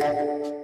Música